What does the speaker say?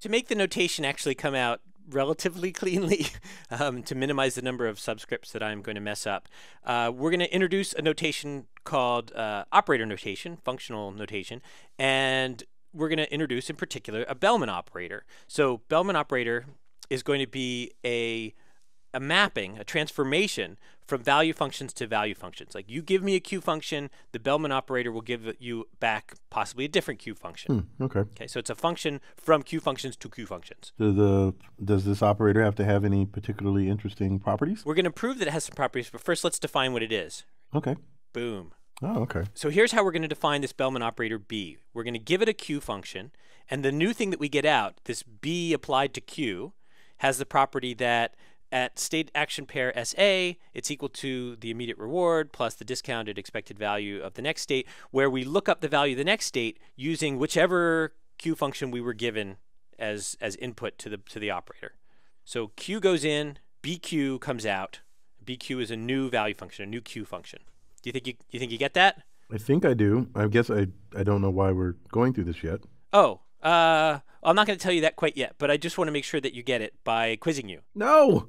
To make the notation actually come out relatively cleanly um, to minimize the number of subscripts that I'm going to mess up. Uh, we're going to introduce a notation called uh, operator notation, functional notation, and we're going to introduce in particular a Bellman operator. So Bellman operator is going to be a a mapping, a transformation from value functions to value functions. Like you give me a Q function, the Bellman operator will give you back possibly a different Q function. Hmm, okay. Okay, so it's a function from Q functions to Q functions. Do the does this operator have to have any particularly interesting properties? We're going to prove that it has some properties, but first let's define what it is. Okay. Boom. Oh, okay. So here's how we're going to define this Bellman operator B. We're going to give it a Q function, and the new thing that we get out, this B applied to Q, has the property that at state action pair SA, it's equal to the immediate reward plus the discounted expected value of the next state, where we look up the value of the next state using whichever Q function we were given as as input to the to the operator. So Q goes in, BQ comes out. BQ is a new value function, a new Q function. Do you think you, you think you get that? I think I do. I guess I I don't know why we're going through this yet. Oh, uh, I'm not going to tell you that quite yet, but I just want to make sure that you get it by quizzing you. No.